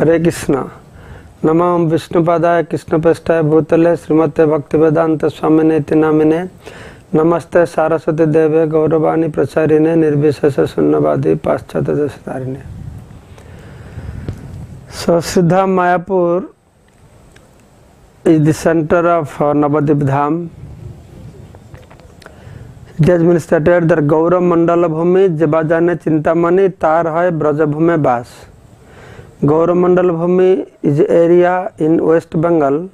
हरे कृष्णा नमो विष्णुपादाय कृष्णपृष्ठाय भूतले श्रीमते वेदांत स्वामी ने तिनामिने नमस्ते सारस्वती देवे गौरवाणी प्रचारिणे निर्विशेष शून्यवादी पाश्चात्यारिणे सिद्धा Mayapur is the centre of Navadvip Dham administrated through Gaura Mandala Bhumi जबा जाने चिंतामणि तार है ब्रजभूमि बास Gauromandal Bhumi is an area in West Bengal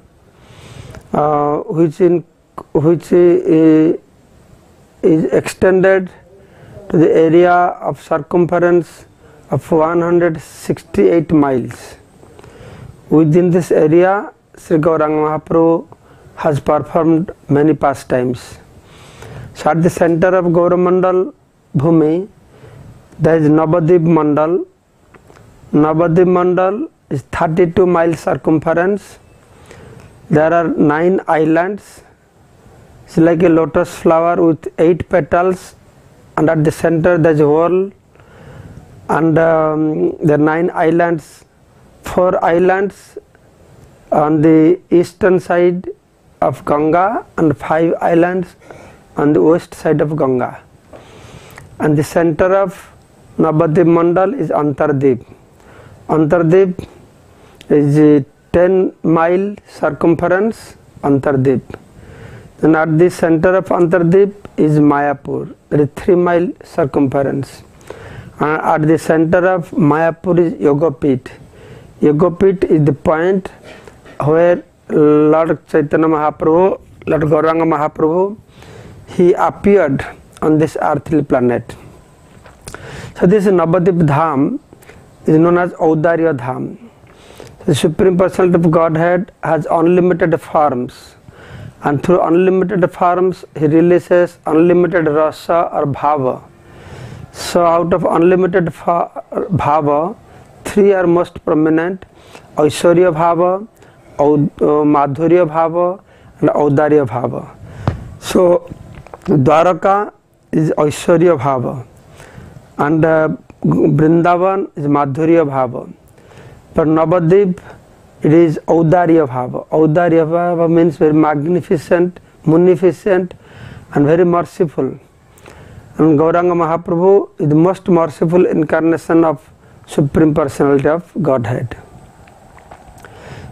uh, which is extended to the area of circumference of 168 miles. Within this area, Sri Gauranga Mahaprabhu has performed many pastimes. So at the center of Gauromandal Bhumi, there is Navadvip Mandal, Navadvip Mandal is 32 mile circumference. There are 9 islands. It's like a lotus flower with 8 petals and at the center there's a hole and um, the 9 islands, 4 islands on the eastern side of Ganga and 5 islands on the west side of Ganga. And the center of Navadvip Mandal is Antardeep. Antardip is a 10 mile circumference Antardip. and at the center of Antardip is Mayapur, that is 3 mile circumference. And uh, at the center of Mayapur is Yogopit. Yogopit is the point where Lord Chaitanya Mahaprabhu, Lord Gauranga Mahaprabhu, he appeared on this earthly planet. So this Navadip Dham is known as Audarya Dham. The Supreme Personality of Godhead has unlimited forms and through unlimited forms he releases unlimited rasa or bhava. So out of unlimited bhava, three are most prominent, Aishwarya bhava, uh, Madhurya bhava and Audarya bhava. So Dwaraka is Aishwarya bhava and uh, Vrindavan is Madhurya Bhava. But Navadip, it is Audarya Bhava. Audarya Bhava means very magnificent, munificent, and very merciful. And Gauranga Mahaprabhu is the most merciful incarnation of Supreme Personality of Godhead.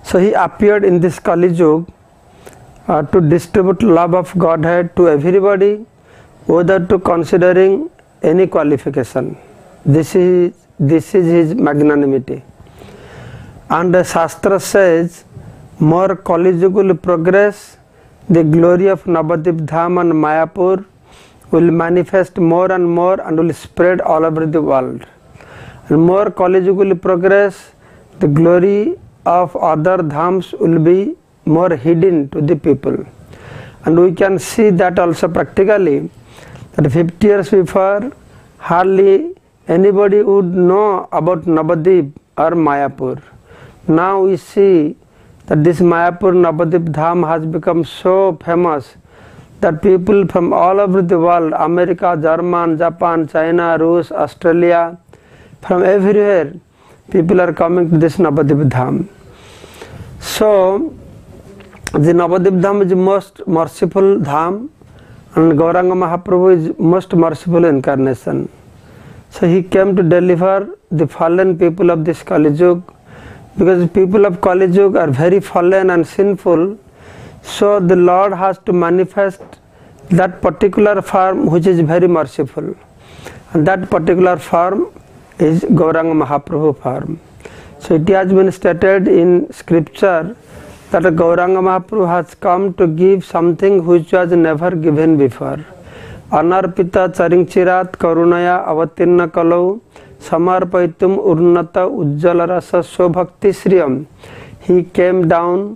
So he appeared in this Kali Yuga uh, to distribute love of Godhead to everybody, whether to considering any qualification. This is, this is his magnanimity. And the Shastra says, more will progress, the glory of Navadip Dham and Mayapur will manifest more and more and will spread all over the world. And more will progress, the glory of other dhams will be more hidden to the people. And we can see that also practically that 50 years before, hardly Anybody would know about Navadip or Mayapur. Now we see that this Mayapur Navadip Dham has become so famous that people from all over the world, America, German, Japan, China, Russia, Australia, from everywhere, people are coming to this Navadip Dham. So, the Navadip Dham is most merciful Dham and Gauranga Mahaprabhu is most merciful incarnation. So he came to deliver the fallen people of this Kali Yuga because people of Kali Yuga are very fallen and sinful. So the Lord has to manifest that particular form which is very merciful. And that particular form is Gauranga Mahaprabhu form. So it has been stated in scripture that Gauranga Mahaprabhu has come to give something which was never given before. अनर्पित चरचिरा करुणय अवतीर्ण कलौ समर्पयत उन्नत उज्ज्वल रस स्वभक्ति श्रियम he came down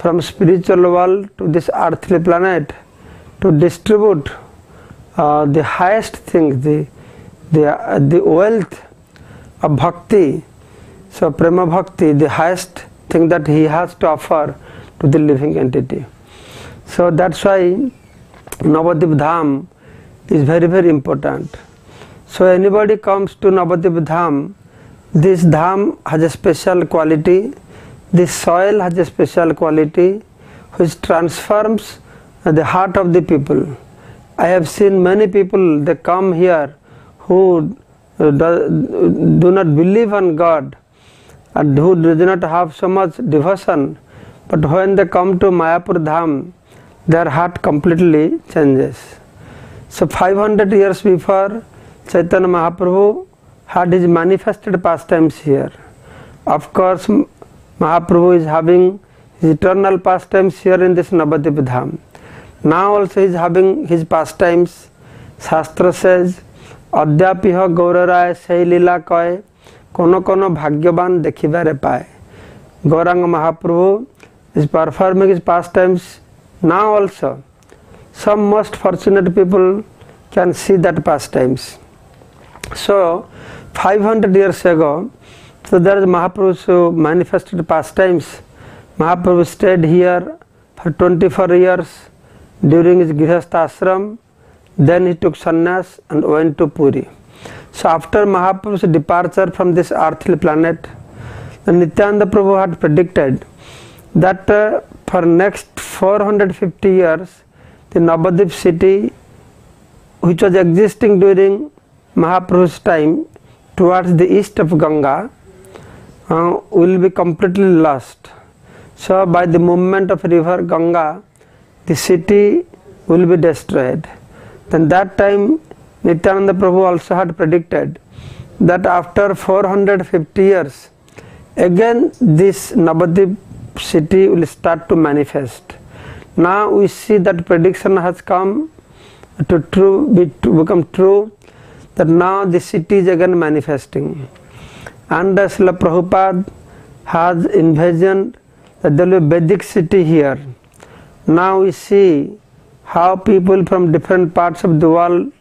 from spiritual world to this earthly planet to distribute the highest thing the the wealth of bhakti so prema bhakti the highest thing that he has to offer to the living entity so that's why Navadvip Dham is very very important. So anybody comes to Navadip Dham, this Dham has a special quality, this soil has a special quality which transforms the heart of the people. I have seen many people they come here who do not believe on God and who do not have so much devotion but when they come to Mayapur Dham their heart completely changes. So 500 years before, Chaitanya Mahaprabhu had his manifested pastimes here. Of course, Mahaprabhu is having his eternal pastimes here in this Navadip Dham. Now also he is having his pastimes. Shastra says, Adyapiha Gauraraya Sei Lila Kaya Kono Kono Bhagyavan Dekhivare Paye. Gauranga Mahaprabhu is performing his pastimes now also. some most fortunate people can see that pastimes. So, 500 years ago, so there is Mahaprabhu who manifested pastimes. Mahaprabhu stayed here for 24 years during his Grihastha ashram. Then he took sannyas and went to Puri. So after Mahaprabhu's departure from this earthly planet, Nityananda Prabhu had predicted that uh, for next 450 years, the Navadvip city which was existing during Mahaprabhu's time towards the east of Ganga uh, will be completely lost. So by the movement of river Ganga the city will be destroyed. Then that time Nityananda Prabhu also had predicted that after 450 years again this Navadvip city will start to manifest. Now we see that prediction has come to true be to become true that now the city is again manifesting. And Srila Prabhupada has envisioned that there will be Vedic city here. Now we see how people from different parts of the world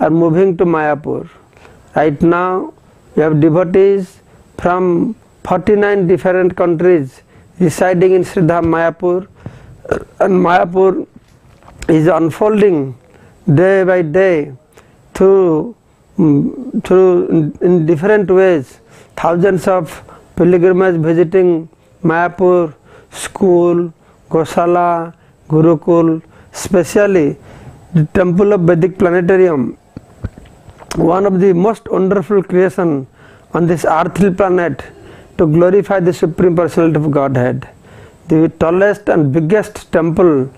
are moving to Mayapur. Right now we have devotees from 49 different countries residing in Sridham Mayapur and Mayapur is unfolding day by day through mm, through in different ways thousands of pilgrims visiting Mayapur school Gosala Gurukul especially the temple of Vedic planetarium one of the most wonderful creation on this earthly planet to glorify the supreme personality of Godhead the tallest and biggest temple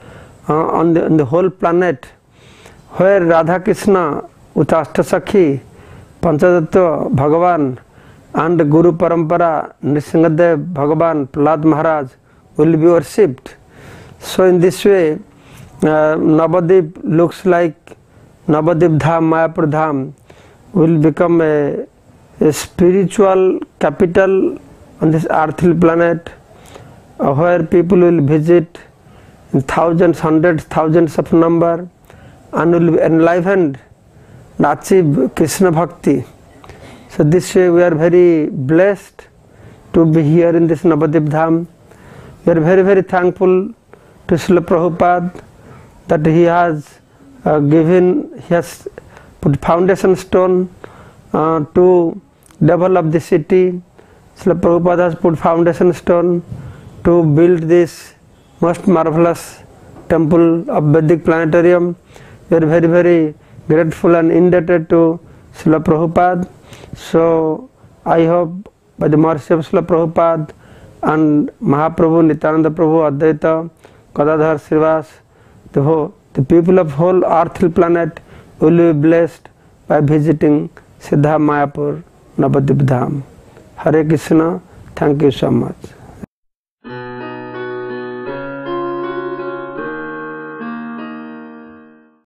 uh, on, the, on the whole planet, where Radha Krishna with Ashtasakhi, Bhagavan, and Guru Parampara, Nisingadev Bhagavan, Prahlad Maharaj will be worshipped. So, in this way, uh, Navadip looks like Navadip Dham, Mayapur Dham will become a, a spiritual capital on this earthly planet. where people will visit in thousands, hundreds, thousands of number and will be enlivened and achieve Krishna Bhakti. So this way we are very blessed to be here in this Navadip Dham. We are very very thankful to Srila Prabhupada that he has uh, given, he has put foundation stone uh, to develop the city. Srila Prabhupada has put foundation stone to build this most marvelous temple of Vedic planetarium. We are very very grateful and indebted to Srila Prabhupada. So I hope by the mercy of Srila Prabhupada and Mahaprabhu Nityananda Prabhu Advaita Kadadhar Srivas, the, the people of whole earthly planet will be blessed by visiting Siddha Mayapur Navadip Dham. Hare Krishna, thank you so much.